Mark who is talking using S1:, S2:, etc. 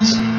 S1: thank